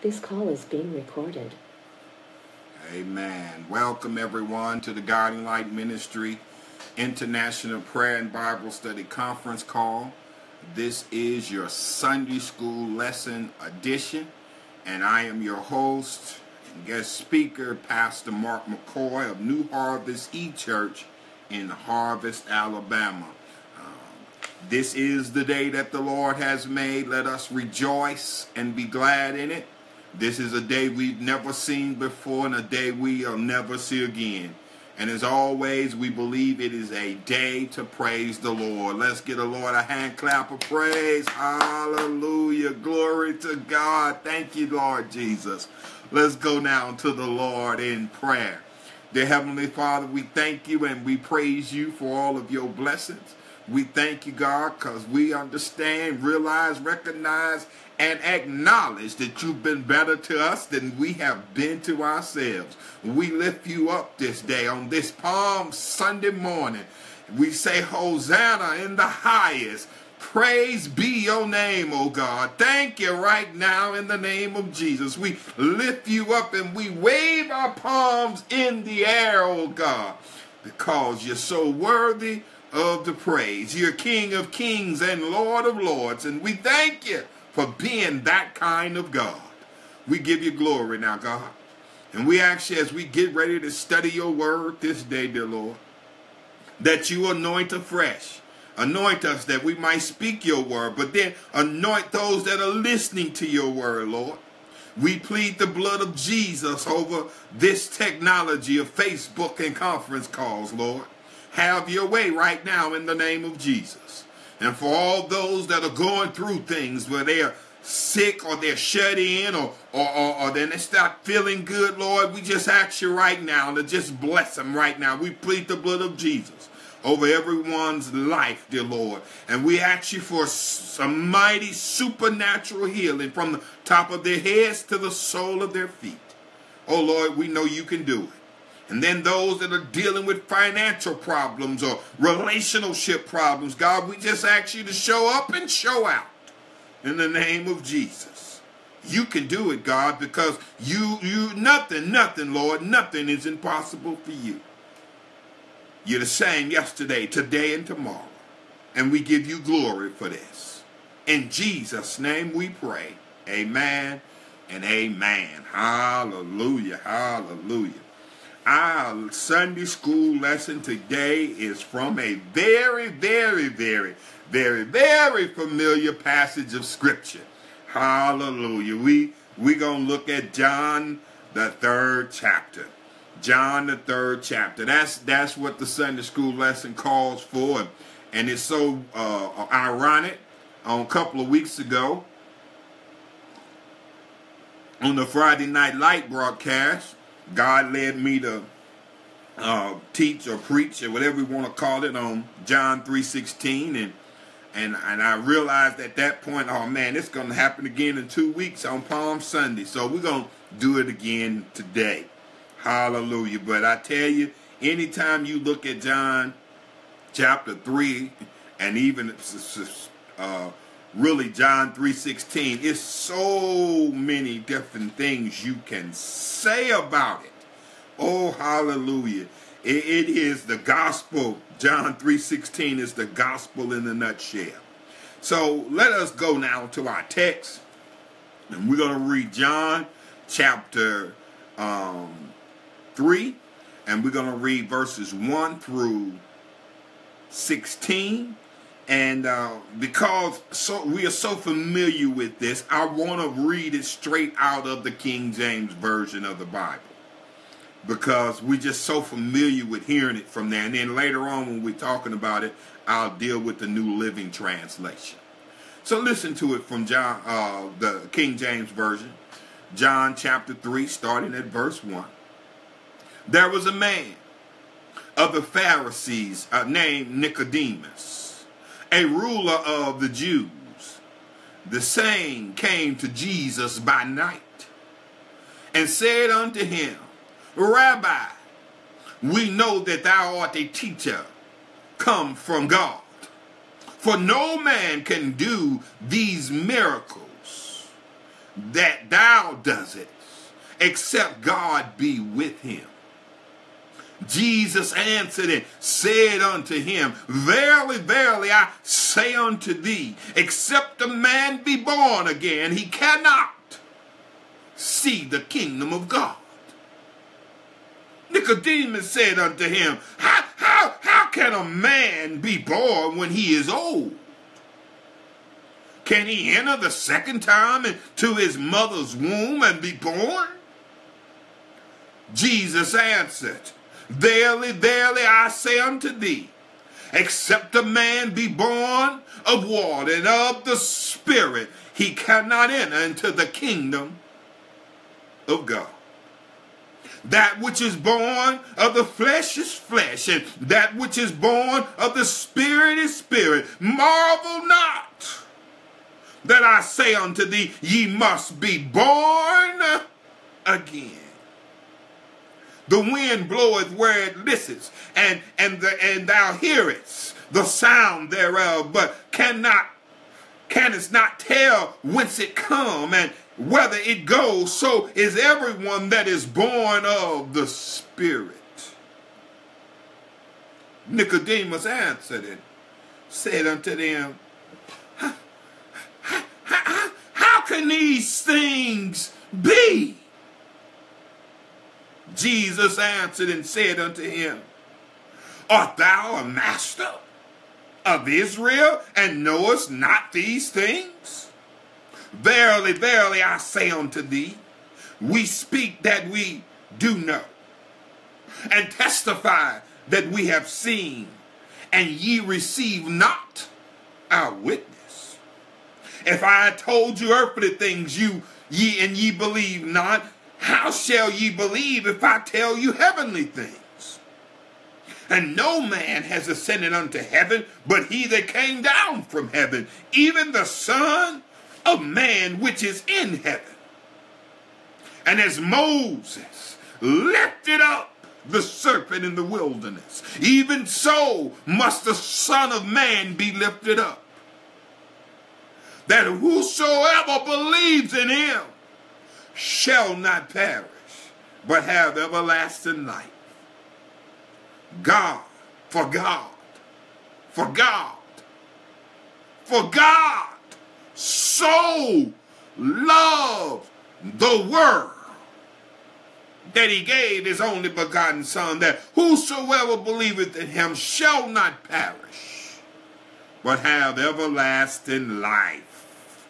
This call is being recorded. Amen. Welcome everyone to the Guiding Light Ministry International Prayer and Bible Study Conference call. This is your Sunday School Lesson edition, and I am your host and guest speaker, Pastor Mark McCoy of New Harvest E Church in Harvest, Alabama. Um, this is the day that the Lord has made. Let us rejoice and be glad in it. This is a day we've never seen before and a day we'll never see again. And as always, we believe it is a day to praise the Lord. Let's get the Lord a hand clap of praise. Hallelujah. Glory to God. Thank you, Lord Jesus. Let's go now to the Lord in prayer. Dear Heavenly Father, we thank you and we praise you for all of your blessings. We thank you, God, because we understand, realize, recognize, and acknowledge that you've been better to us than we have been to ourselves. We lift you up this day on this Palm Sunday morning. We say, Hosanna in the highest. Praise be your name, O God. Thank you right now in the name of Jesus. We lift you up and we wave our palms in the air, O God, because you're so worthy of the praise. You're King of kings and Lord of lords, and we thank you for being that kind of God. We give you glory now, God. And we ask you as we get ready to study your word this day, dear Lord, that you anoint afresh. Anoint us that we might speak your word, but then anoint those that are listening to your word, Lord. We plead the blood of Jesus over this technology of Facebook and conference calls, Lord. Have your way right now in the name of Jesus. And for all those that are going through things where they are sick or they're shut in or, or, or, or then they start feeling good, Lord, we just ask you right now to just bless them right now. We plead the blood of Jesus over everyone's life, dear Lord. And we ask you for some mighty supernatural healing from the top of their heads to the sole of their feet. Oh, Lord, we know you can do it. And then those that are dealing with financial problems or relationship problems, God, we just ask you to show up and show out in the name of Jesus. You can do it, God, because you, you, nothing, nothing, Lord, nothing is impossible for you. You're the same yesterday, today, and tomorrow. And we give you glory for this. In Jesus' name we pray. Amen and amen. Hallelujah. Hallelujah. Our Sunday school lesson today is from a very, very, very, very, very familiar passage of Scripture. Hallelujah. We we gonna look at John the third chapter. John the third chapter. That's that's what the Sunday school lesson calls for, and it's so uh, ironic. On a couple of weeks ago, on the Friday Night Light broadcast, God led me to uh, teach or preach or whatever we want to call it on John 3.16 and and and I realized at that point, oh man, it's going to happen again in two weeks on Palm Sunday. So we're going to do it again today. Hallelujah. But I tell you, anytime you look at John chapter 3 and even uh, really John 3.16, it's so many different things you can say about it. Oh, hallelujah. It, it is the gospel. John 3.16 is the gospel in a nutshell. So let us go now to our text. And we're going to read John chapter um, 3. And we're going to read verses 1 through 16. And uh, because so we are so familiar with this, I want to read it straight out of the King James Version of the Bible because we're just so familiar with hearing it from there. And then later on, when we're talking about it, I'll deal with the New Living Translation. So listen to it from John, uh, the King James Version, John chapter 3, starting at verse 1. There was a man of the Pharisees uh, named Nicodemus, a ruler of the Jews. The same came to Jesus by night and said unto him, Rabbi, we know that thou art a teacher come from God. For no man can do these miracles that thou doest, except God be with him. Jesus answered and said unto him, Verily, verily, I say unto thee, except a man be born again, he cannot see the kingdom of God. Nicodemus said unto him, How, how, how can a man be born when he is old? Can he enter the second time into his mother's womb and be born? Jesus answered, Verily, verily, I say unto thee, except a man be born of water and of the Spirit, he cannot enter into the kingdom of God. That which is born of the flesh is flesh, and that which is born of the Spirit is spirit. Marvel not that I say unto thee, ye must be born again. The wind bloweth where it listeth, and and the and thou hearest the sound thereof, but cannot canst not tell whence it come and whether it goes. So is everyone that is born of the Spirit. Nicodemus answered and said unto them, how, can these things be? Jesus answered and said unto him, Art thou a master of Israel and knowest not these things? Verily, verily, I say unto thee, we speak that we do know, and testify that we have seen, and ye receive not our witness. If I had told you earthly things, you ye and ye believe not, how shall ye believe if I tell you heavenly things? And no man has ascended unto heaven but he that came down from heaven, even the Son of Man which is in heaven. And as Moses lifted up the serpent in the wilderness, even so must the Son of Man be lifted up. That whosoever believes in him shall not perish, but have everlasting life. God, for God, for God, for God so loved the world that he gave his only begotten Son, that whosoever believeth in him shall not perish, but have everlasting life.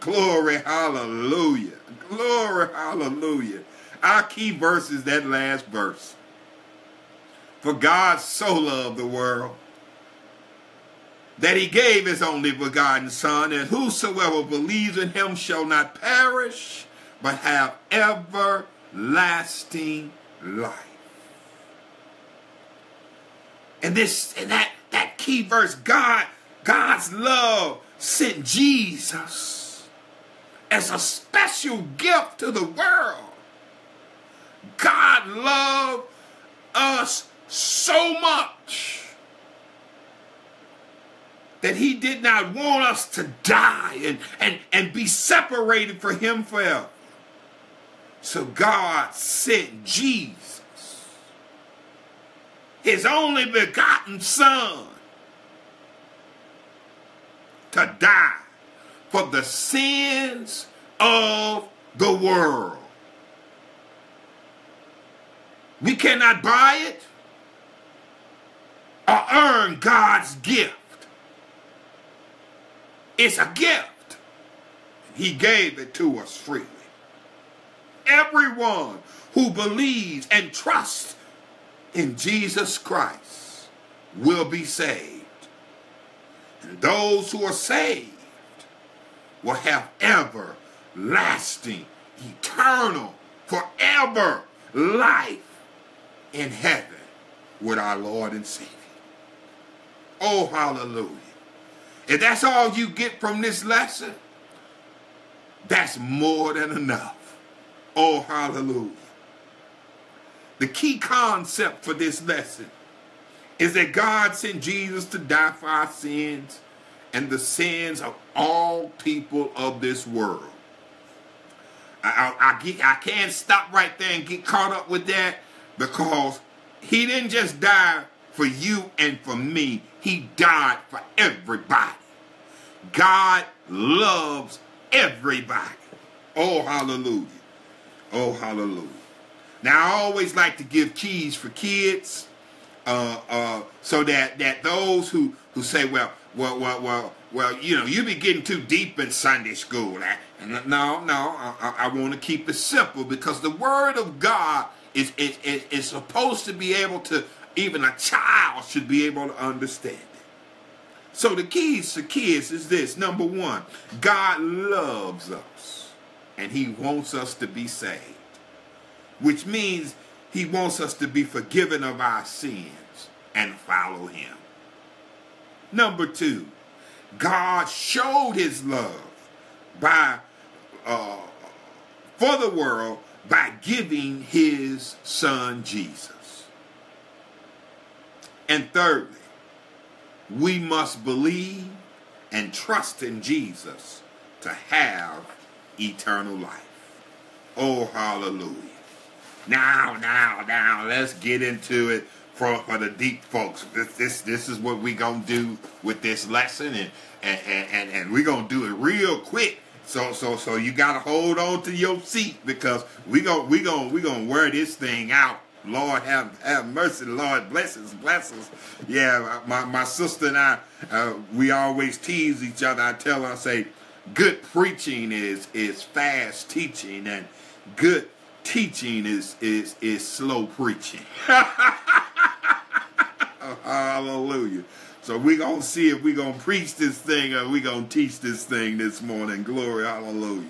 Glory, hallelujah. Glory, hallelujah. Our key verse is that last verse. For God so loved the world that he gave his only begotten Son, and whosoever believes in him shall not perish, but have everlasting life. And this and that that key verse, God, God's love sent Jesus as a special gift to the world. God loved us so much that he did not want us to die and, and, and be separated from him forever. So God sent Jesus, his only begotten son, to die for the sins of the world. We cannot buy it or earn God's gift. It's a gift. He gave it to us freely. Everyone who believes and trusts in Jesus Christ will be saved. And those who are saved will have everlasting, eternal, forever life in heaven with our Lord and Savior. Oh, hallelujah. If that's all you get from this lesson, that's more than enough. Oh, hallelujah. The key concept for this lesson is that God sent Jesus to die for our sins and the sins of all people of this world. I, I, I, get, I can't stop right there and get caught up with that because he didn't just die for you and for me. He died for everybody. God loves everybody. Oh, hallelujah. Oh, hallelujah. Now, I always like to give keys for kids uh, uh, so that, that those who, who say, well, well, well, well, well, you know, you be getting too deep in Sunday school. No, no, I, I want to keep it simple because the Word of God is, is, is, is supposed to be able to, even a child should be able to understand it. So the keys to kids is this. Number one, God loves us and he wants us to be saved, which means he wants us to be forgiven of our sins and follow him. Number two, God showed his love by uh, for the world by giving his son Jesus. And thirdly, we must believe and trust in Jesus to have eternal life. Oh, hallelujah. Now, now, now, let's get into it for, for the deep folks. This, this, this is what going to do with this lesson, and, and, and, and going to do it real quick. So, so, so you got to hold on to your seat because we going we gonna we to wear this thing out Lord have have mercy, Lord bless us, bless us. Yeah, my, my sister and I, uh, we always tease each other. I tell her, I say, good preaching is is fast teaching, and good teaching is is is slow preaching. Hallelujah. So we gonna see if we gonna preach this thing or we gonna teach this thing this morning. Glory, hallelujah.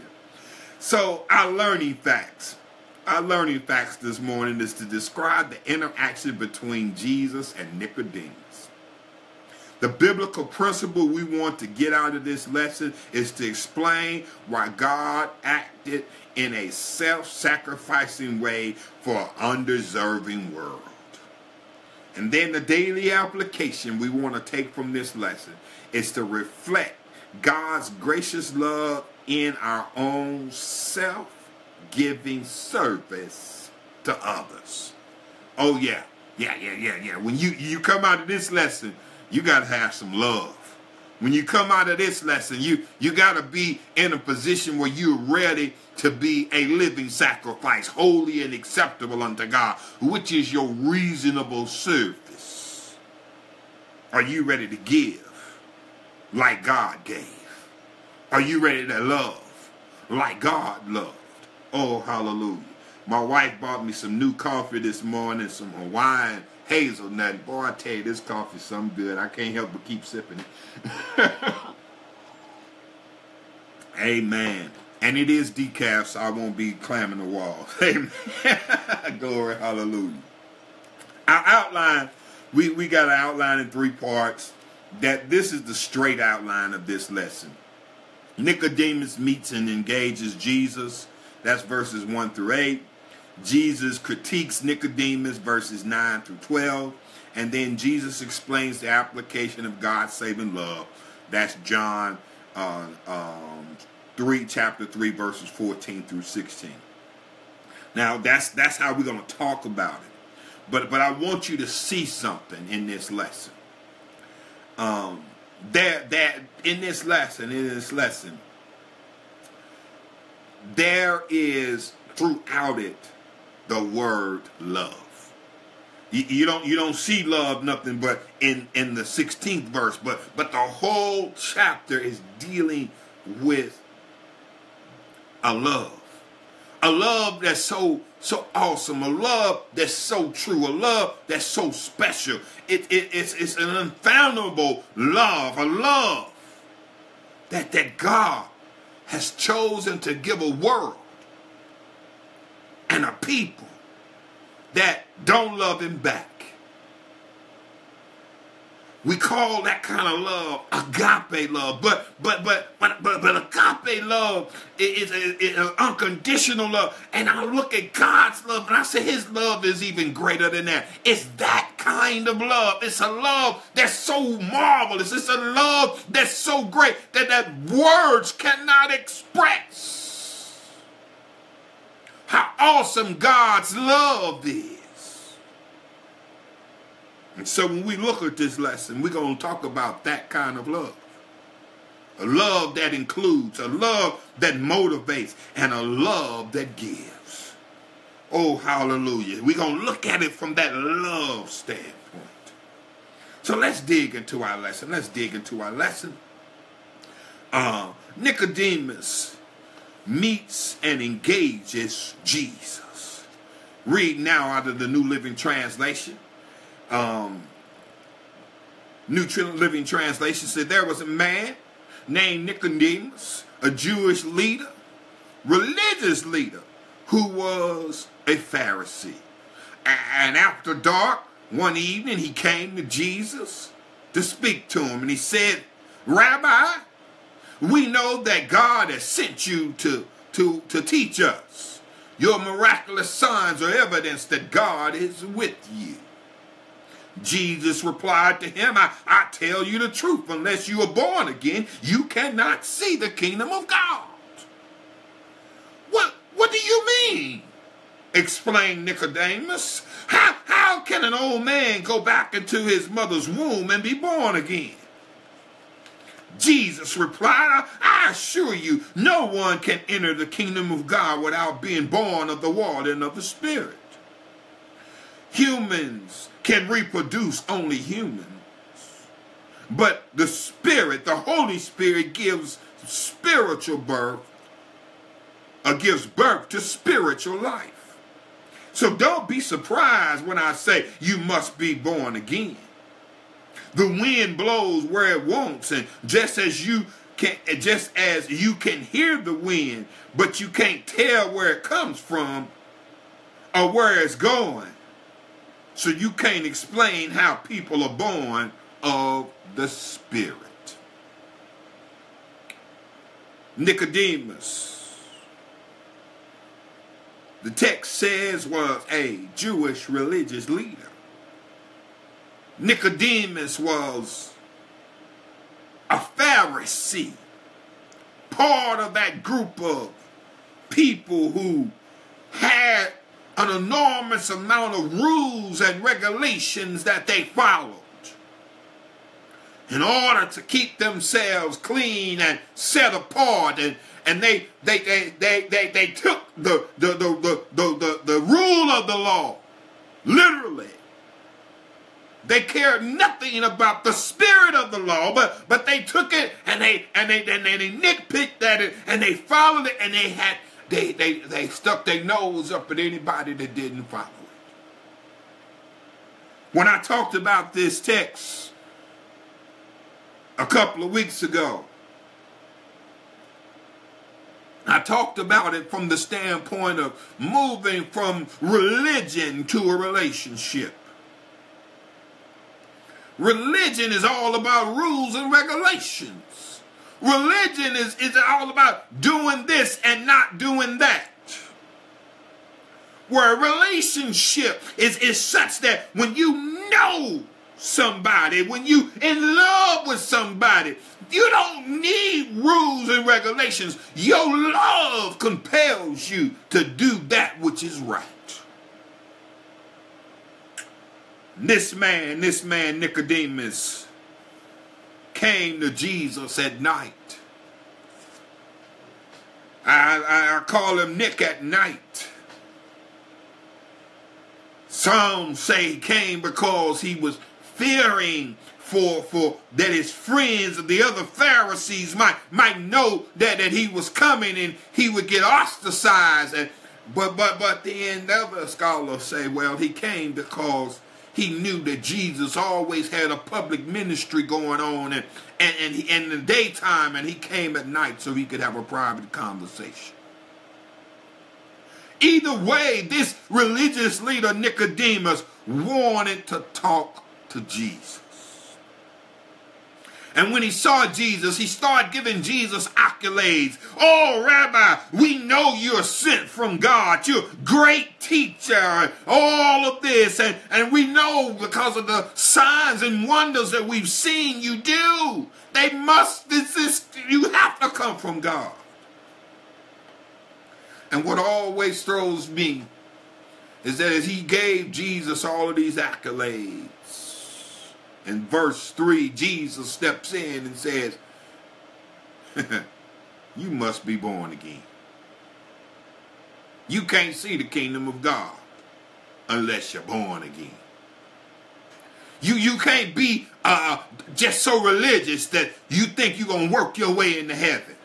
So our learning facts. Our learning facts this morning is to describe the interaction between Jesus and Nicodemus. The biblical principle we want to get out of this lesson is to explain why God acted in a self-sacrificing way for an undeserving world. And then the daily application we want to take from this lesson is to reflect God's gracious love in our own self giving service to others. Oh yeah, yeah, yeah, yeah, yeah. When you you come out of this lesson, you got to have some love. When you come out of this lesson, you you got to be in a position where you're ready to be a living sacrifice, holy and acceptable unto God, which is your reasonable service. Are you ready to give like God gave? Are you ready to love like God loved? Oh, hallelujah. My wife bought me some new coffee this morning, some Hawaiian hazelnut. Boy, I tell you, this coffee's some good. I can't help but keep sipping it. Amen. And it is decaf, so I won't be clamming the walls. Amen. Glory, hallelujah. Our outline, we, we got an outline in three parts. That this is the straight outline of this lesson. Nicodemus meets and engages Jesus that's verses 1 through 8. Jesus critiques Nicodemus, verses 9 through 12. And then Jesus explains the application of God's saving love. That's John uh, um, 3, chapter 3, verses 14 through 16. Now, that's, that's how we're going to talk about it. But, but I want you to see something in this lesson. Um, that, that in this lesson, in this lesson, there is throughout it the word love. You, you, don't you don't see love nothing but in in the 16th verse, but but the whole chapter is dealing with a love. A love that's so so awesome, a love that's so true, a love that's so special. It, it, it's, it's an unfathomable love, a love that, that God has chosen to give a world and a people that don't love him back. We call that kind of love agape love, but but but but but, but agape love is, is, is an unconditional love. And I look at God's love, and I say His love is even greater than that. It's that kind of love. It's a love that's so marvelous. It's a love that's so great that that words cannot express. How awesome God's love is. And so when we look at this lesson, we're going to talk about that kind of love. A love that includes, a love that motivates, and a love that gives. Oh, hallelujah. We're going to look at it from that love standpoint. So let's dig into our lesson. Let's dig into our lesson. Uh, Nicodemus meets and engages Jesus. Read now out of the New Living Translation. Um, New Living Translation said there was a man named Nicodemus, a Jewish leader, religious leader, who was a Pharisee. And after dark, one evening, he came to Jesus to speak to him, and he said, Rabbi, we know that God has sent you to, to, to teach us. Your miraculous signs are evidence that God is with you. Jesus replied to him, I, I tell you the truth, unless you are born again, you cannot see the kingdom of God. What, what do you mean? Explained Nicodemus. How, how can an old man go back into his mother's womb and be born again? Jesus replied, I assure you, no one can enter the kingdom of God without being born of the water and of the Spirit. Humans can reproduce only humans. But the Spirit, the Holy Spirit, gives spiritual birth, or gives birth to spiritual life. So don't be surprised when I say you must be born again. The wind blows where it wants, and just as you can, just as you can hear the wind, but you can't tell where it comes from or where it's going. So you can't explain how people are born of the Spirit. Nicodemus, the text says, was a Jewish religious leader. Nicodemus was a Pharisee, part of that group of people who had an enormous amount of rules and regulations that they followed in order to keep themselves clean and set apart. And and they they they they they, they took the the, the the the the the rule of the law literally they cared nothing about the spirit of the law, but but they took it and they and they and they, they nitpicked at it and they followed it and they had they they they stuck their nose up at anybody that didn't follow it. When I talked about this text a couple of weeks ago, I talked about it from the standpoint of moving from religion to a relationship. Religion is all about rules and regulations. Religion is, is all about doing this and not doing that. Where a relationship is, is such that when you know somebody, when you in love with somebody, you don't need rules and regulations. Your love compels you to do that which is right. This man, this man Nicodemus, came to Jesus at night. I, I, call him Nick at night. Some say he came because he was fearing for for that his friends the other Pharisees might might know that, that he was coming and he would get ostracized and but but but then other scholars say well he came because he knew that Jesus always had a public ministry going on and, and, and, he, in the daytime and he came at night so he could have a private conversation. Either way, this religious leader Nicodemus wanted to talk to Jesus. And when he saw Jesus, he started giving Jesus accolades. Oh, Rabbi, we know you're sent from God. You're a great teacher. All of this. And, and we know because of the signs and wonders that we've seen you do. They must exist. You have to come from God. And what always throws me is that as he gave Jesus all of these accolades, in verse 3, Jesus steps in and says, You must be born again. You can't see the kingdom of God unless you're born again. You you can't be uh, just so religious that you think you're gonna work your way into heaven.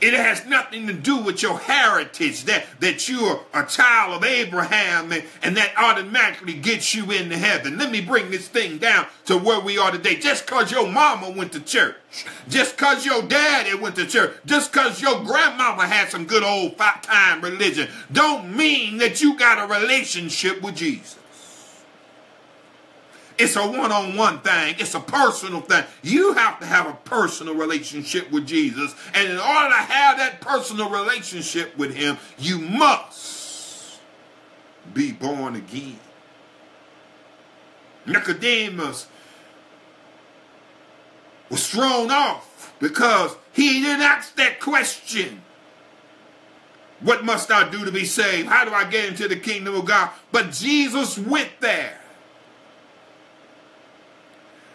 It has nothing to do with your heritage that, that you're a child of Abraham and, and that automatically gets you into heaven. Let me bring this thing down to where we are today. Just because your mama went to church, just because your daddy went to church, just because your grandmama had some good old time religion, don't mean that you got a relationship with Jesus. It's a one on one thing, it's a personal thing. You have to have a personal relationship with Jesus. And in order to have that personal relationship with Him, you must be born again. Nicodemus was thrown off because he didn't ask that question. What must I do to be saved? How do I get into the kingdom of God? But Jesus went there.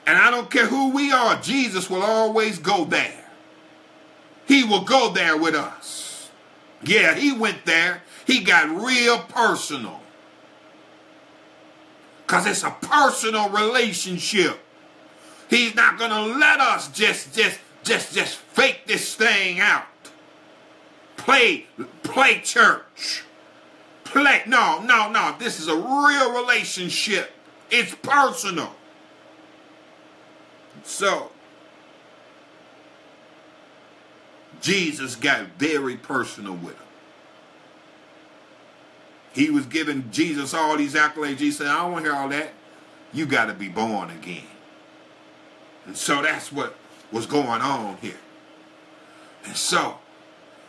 And I don't care who we are, Jesus will always go there. He will go there with us. Yeah, he went there. He got real personal. Because it's a personal relationship. He's not going to let us just, just, just, just fake this thing out. Play, play church. Play, no, no, no. This is a real relationship. It's personal. So, Jesus got very personal with him. He was giving Jesus all these accolades. Jesus said, I don't want to hear all that. You got to be born again. And so that's what was going on here. And so,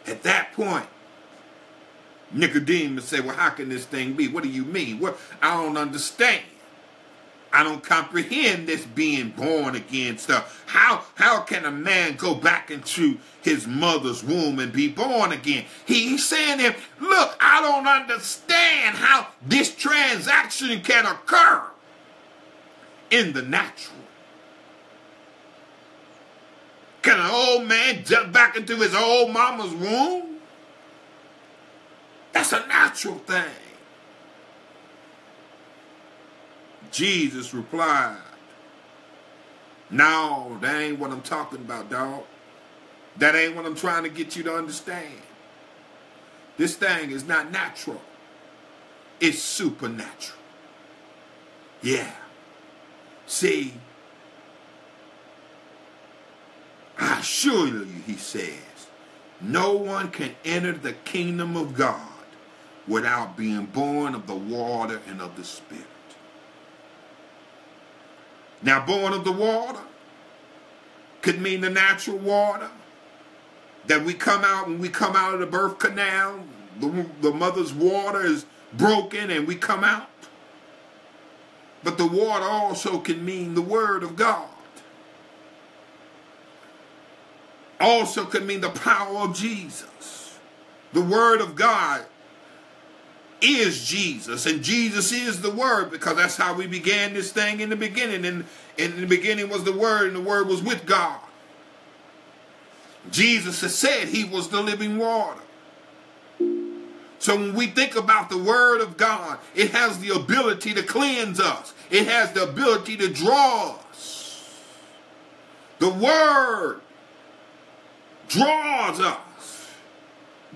at that point, Nicodemus said, Well, how can this thing be? What do you mean? I don't understand. I don't comprehend this being born again stuff. How how can a man go back into his mother's womb and be born again? He, he's saying that, look, I don't understand how this transaction can occur in the natural. Can an old man jump back into his old mama's womb? That's a natural thing. Jesus replied, No, that ain't what I'm talking about, dog. That ain't what I'm trying to get you to understand. This thing is not natural. It's supernatural. Yeah. See, I assure you, he says, no one can enter the kingdom of God without being born of the water and of the Spirit. Now, born of the water could mean the natural water that we come out when we come out of the birth canal. The, the mother's water is broken and we come out. But the water also can mean the word of God. Also can mean the power of Jesus. The word of God is Jesus, and Jesus is the Word, because that's how we began this thing in the beginning. And in the beginning was the Word, and the Word was with God. Jesus has said he was the living water. So when we think about the Word of God, it has the ability to cleanse us. It has the ability to draw us. The Word draws us.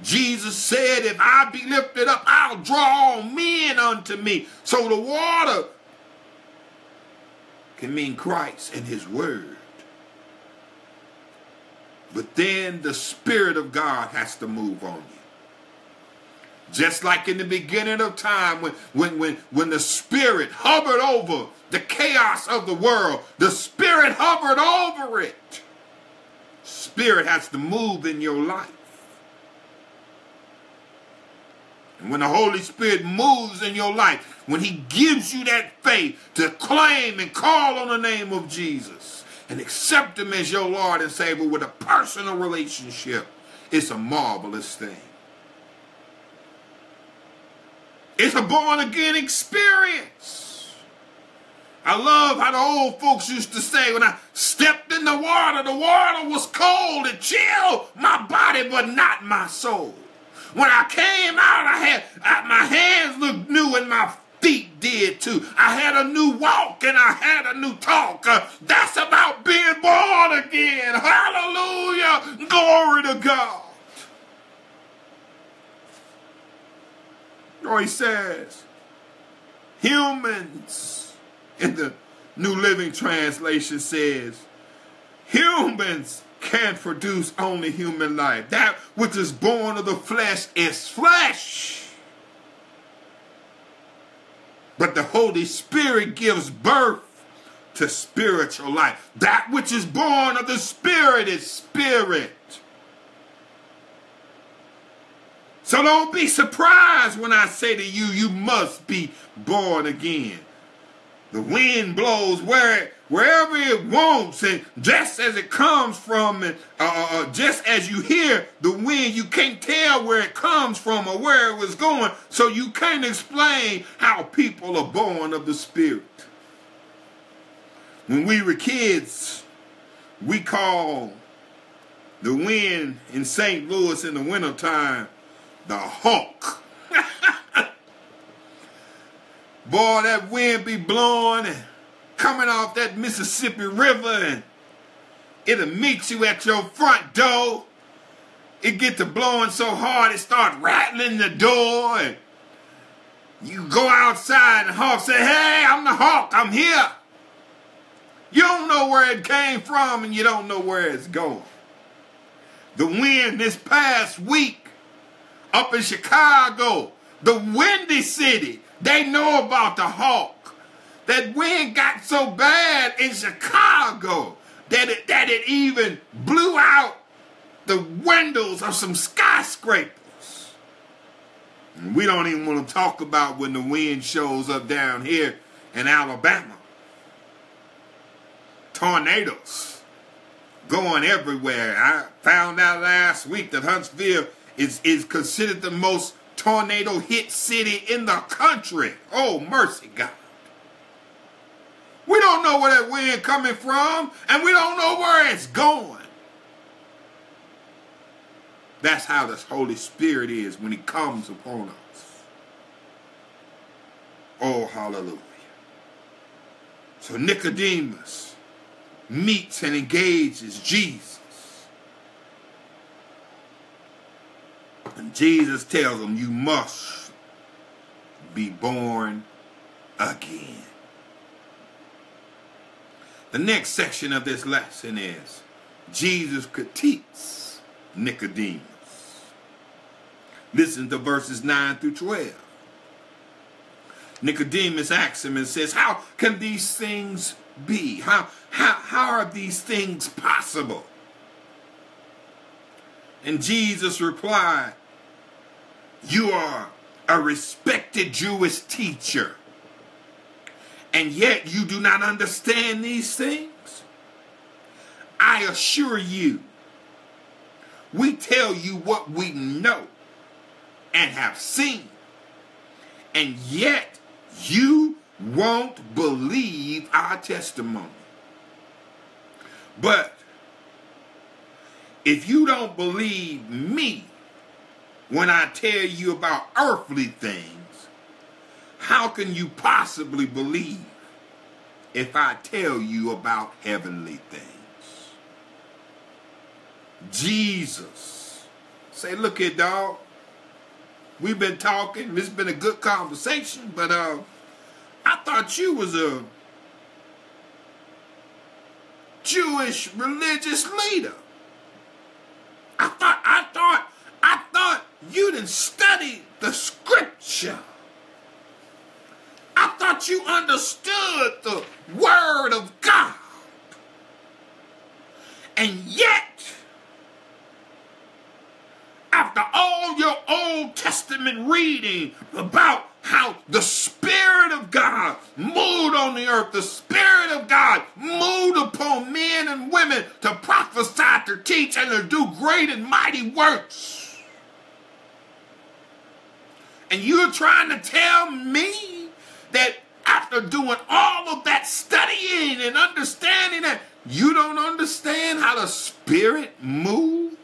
Jesus said, If I be lifted up, I'll draw all men unto me. So the water can mean Christ and his word. But then the Spirit of God has to move on you. Just like in the beginning of time when, when, when, when the Spirit hovered over the chaos of the world, the Spirit hovered over it. Spirit has to move in your life. And when the Holy Spirit moves in your life, when He gives you that faith to claim and call on the name of Jesus and accept Him as your Lord and Savior with a personal relationship, it's a marvelous thing. It's a born again experience. I love how the old folks used to say when I stepped in the water, the water was cold and chilled my body, but not my soul. When I came out, I had I, my hands looked new and my feet did too. I had a new walk and I had a new talk. Uh, that's about being born again. Hallelujah. Glory to God. Or he says, humans in the New Living Translation says, humans can produce only human life. That which is born of the flesh is flesh. But the Holy Spirit gives birth to spiritual life. That which is born of the Spirit is spirit. So don't be surprised when I say to you, you must be born again. The wind blows where wherever it wants, and just as it comes from, and uh, uh, uh, just as you hear the wind, you can't tell where it comes from or where it was going, so you can't explain how people are born of the Spirit. When we were kids, we called the wind in St. Louis in the wintertime the Hawk. Boy, that wind be blowing and coming off that Mississippi River and it'll meet you at your front door. It get to blowing so hard it start rattling the door and you go outside and Hawk say, hey, I'm the Hawk, I'm here. You don't know where it came from and you don't know where it's going. The wind this past week up in Chicago, the windy city, they know about the hawk. That wind got so bad in Chicago that it, that it even blew out the windows of some skyscrapers. And we don't even want to talk about when the wind shows up down here in Alabama. Tornadoes going everywhere. I found out last week that Huntsville is, is considered the most tornado hit city in the country. Oh, mercy, God. We don't know where that wind coming from, and we don't know where it's going. That's how the Holy Spirit is when he comes upon us. Oh, hallelujah. So Nicodemus meets and engages Jesus. And Jesus tells him, you must be born again. The next section of this lesson is Jesus critiques Nicodemus. Listen to verses 9 through 12. Nicodemus asks him and says, How can these things be? How, how, how are these things possible? And Jesus replied, you are a respected Jewish teacher, and yet you do not understand these things? I assure you, we tell you what we know and have seen, and yet you won't believe our testimony. But if you don't believe me, when I tell you about earthly things, how can you possibly believe if I tell you about heavenly things? Jesus. Say, look here, dog. We've been talking. It's been a good conversation, but uh, I thought you was a Jewish religious leader. I thought I thought I thought you didn't study the scripture. I thought you understood the word of God. And yet, after all your Old Testament reading about how the Spirit of God moved on the earth, the Spirit of God moved upon men and women to prophesy, to teach, and to do great and mighty works And you're trying to tell me that after doing all of that studying and understanding that you don't understand how the Spirit moves?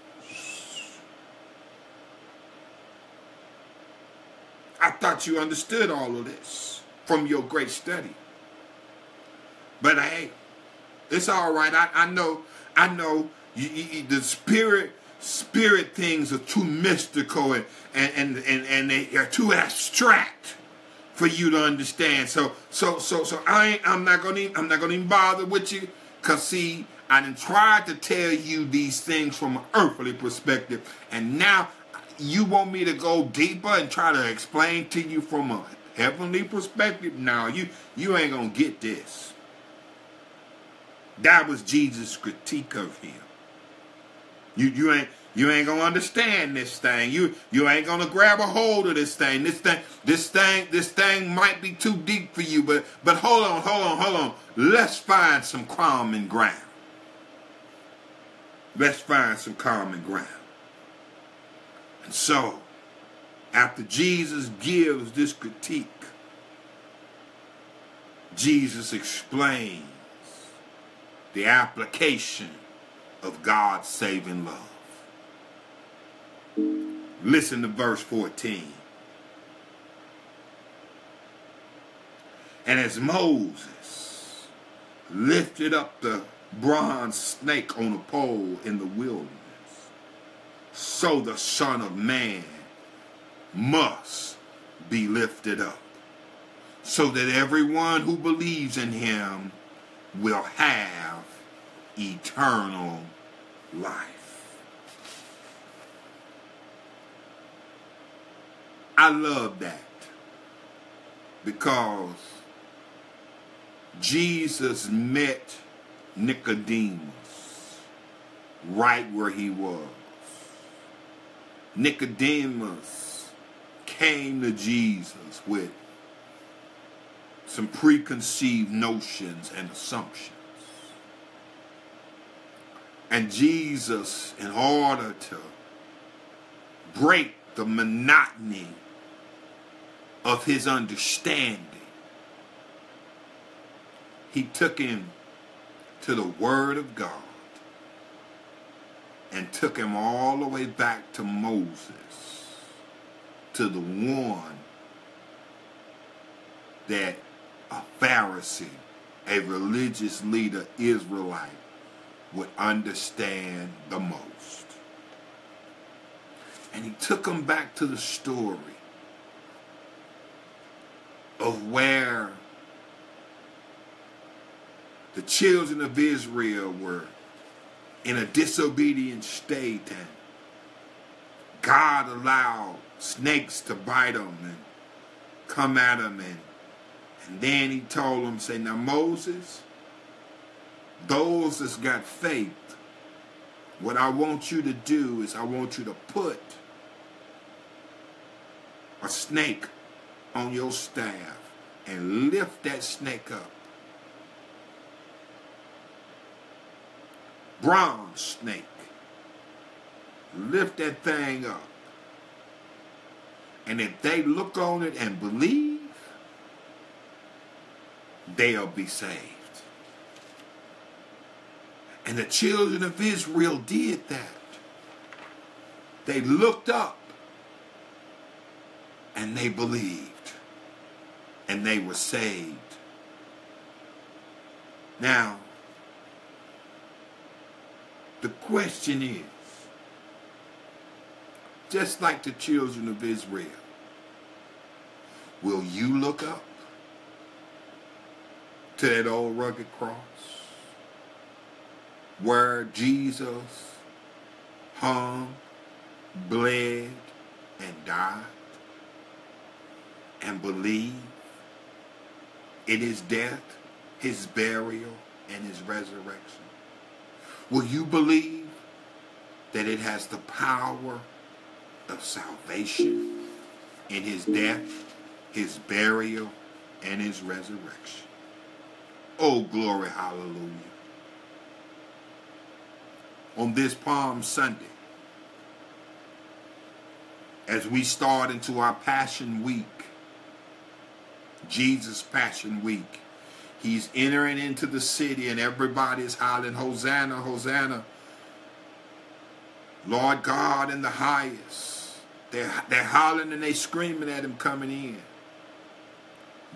I thought you understood all of this from your great study. But hey, it's all right. I, I know, I know you, you, the spirit spirit things are too mystical and, and, and, and, and they are too abstract for you to understand. So so so so I I'm not gonna I'm not gonna even bother with you. Cause see, I done tried to tell you these things from an earthly perspective, and now you want me to go deeper and try to explain to you from a heavenly perspective? Now you you ain't gonna get this. That was Jesus' critique of him. You you ain't you ain't gonna understand this thing. You you ain't gonna grab a hold of this thing. This thing this thing this thing might be too deep for you, but but hold on, hold on, hold on. Let's find some common ground. Let's find some common ground. And so, after Jesus gives this critique, Jesus explains the application of God's saving love. Listen to verse 14. And as Moses lifted up the bronze snake on a pole in the wilderness, so the Son of Man must be lifted up, so that everyone who believes in him will have eternal life. I love that because Jesus met Nicodemus right where he was. Nicodemus came to Jesus with some preconceived notions and assumptions. And Jesus, in order to break the monotony of his understanding, he took him to the Word of God and took him all the way back to Moses, to the one that a Pharisee, a religious leader, Israelite, would understand the most. And he took him back to the story of where the children of Israel were in a disobedient state and God allowed snakes to bite them and come at them and and then he told them, say, now Moses, those that's got faith, what I want you to do is I want you to put a snake on your staff and lift that snake up. Bronze snake. Lift that thing up. And if they look on it and believe, they'll be saved. And the children of Israel did that. They looked up and they believed and they were saved. Now, the question is, just like the children of Israel, will you look up? to that old rugged cross where Jesus hung, bled, and died and believe in his death, his burial, and his resurrection? Will you believe that it has the power of salvation in his death, his burial, and his resurrection? Oh, glory, hallelujah. On this Palm Sunday, as we start into our Passion Week, Jesus Passion Week. He's entering into the city and everybody's hollering, Hosanna, Hosanna. Lord God in the highest. They're, they're hollering and they're screaming at him coming in.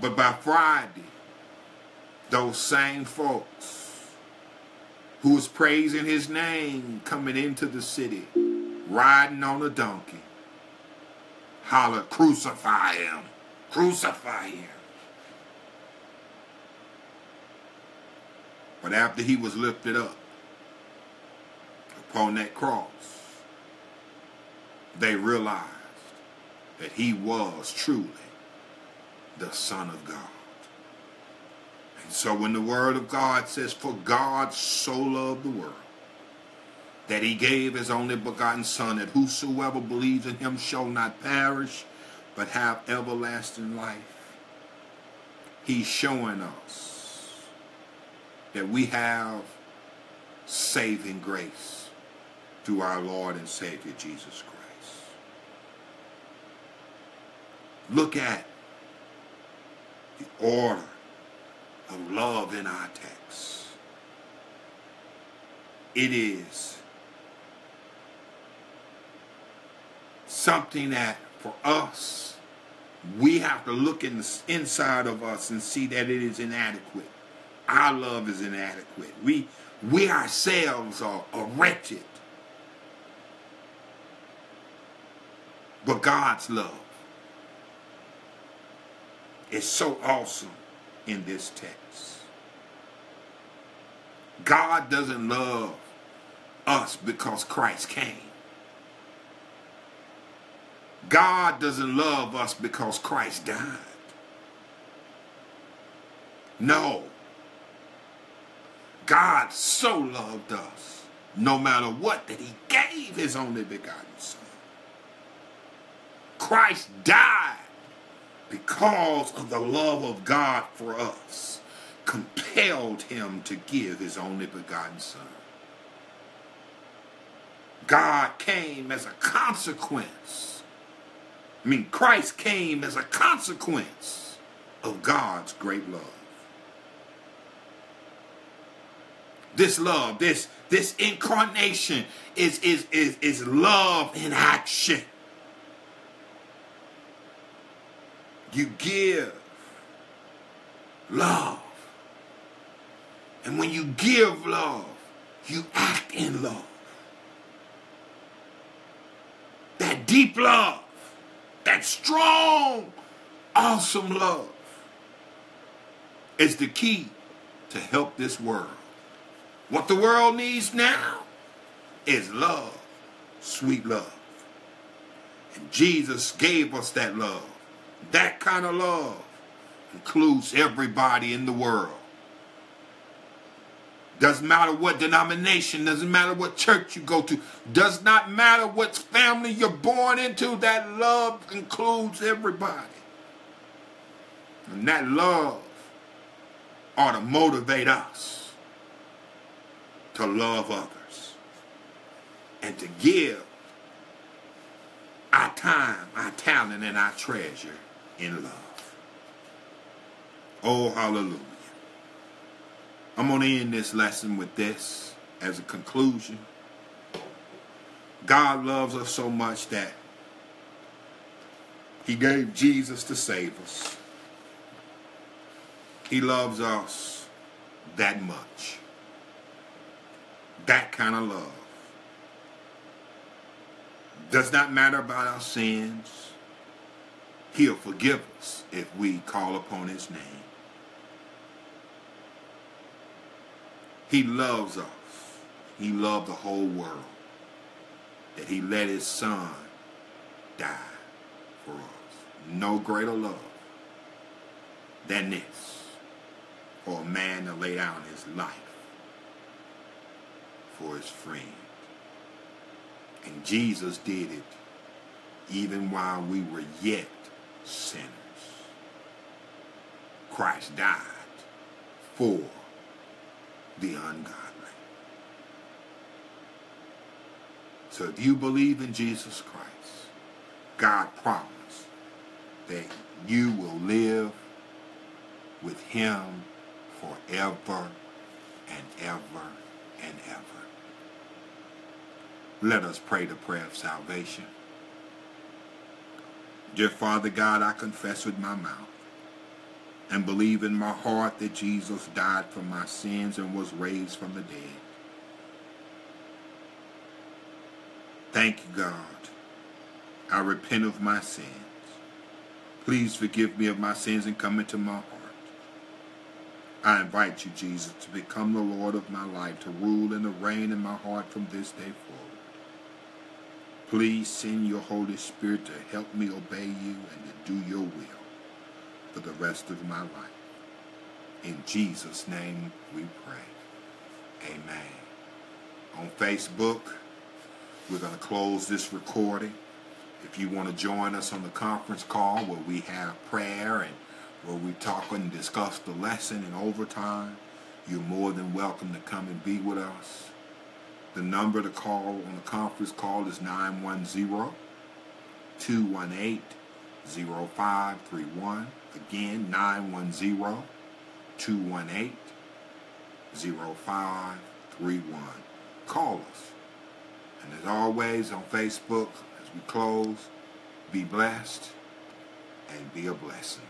But by Friday, those same folks who was praising his name coming into the city, riding on a donkey, holler, crucify him, crucify him. But after he was lifted up upon that cross, they realized that he was truly the Son of God. And so when the Word of God says, For God so loved the world, that he gave his only begotten Son, that whosoever believes in him shall not perish, but have everlasting life. He's showing us that we have saving grace through our Lord and Savior Jesus Christ. Look at the order of love in our text. It is something that for us, we have to look in the inside of us and see that it is inadequate. Our love is inadequate. We we ourselves are, are wretched. But God's love is so awesome in this text. God doesn't love us because Christ came. God doesn't love us because Christ died. No. God so loved us, no matter what, that he gave his only begotten son. Christ died because of the love of God for us, compelled him to give his only begotten son. God came as a consequence. I mean, Christ came as a consequence of God's great love. This love, this this incarnation is is is, is love in action. You give love. And when you give love, you act in love. That deep love, that strong, awesome love is the key to help this world. What the world needs now is love, sweet love. And Jesus gave us that love. That kind of love includes everybody in the world. Doesn't matter what denomination, doesn't matter what church you go to, does not matter what family you're born into, that love includes everybody. And that love ought to motivate us to love others and to give our time, our talent, and our treasure in love. Oh, hallelujah. I'm going to end this lesson with this as a conclusion. God loves us so much that he gave Jesus to save us. He loves us that much. That kind of love. Does not matter about our sins. He'll forgive us if we call upon his name. He loves us. He loved the whole world. That he let his son die for us. No greater love than this for a man to lay down his life for his friend. And Jesus did it even while we were yet sinners. Christ died for the ungodly. So if you believe in Jesus Christ God promised that you will live with him forever and ever and ever. Let us pray the prayer of salvation. Dear Father God, I confess with my mouth and believe in my heart that Jesus died for my sins and was raised from the dead. Thank you, God. I repent of my sins. Please forgive me of my sins and come into my heart. I invite you, Jesus, to become the Lord of my life, to rule and to reign in my heart from this day forward. Please send your Holy Spirit to help me obey you and to do your will for the rest of my life. In Jesus' name we pray. Amen. On Facebook, we're going to close this recording. If you want to join us on the conference call where we have prayer and where we talk and discuss the lesson in overtime, you're more than welcome to come and be with us. The number to call on the conference call is 910-218-0531. Again, 910-218-0531. Call us. And as always on Facebook, as we close, be blessed and be a blessing.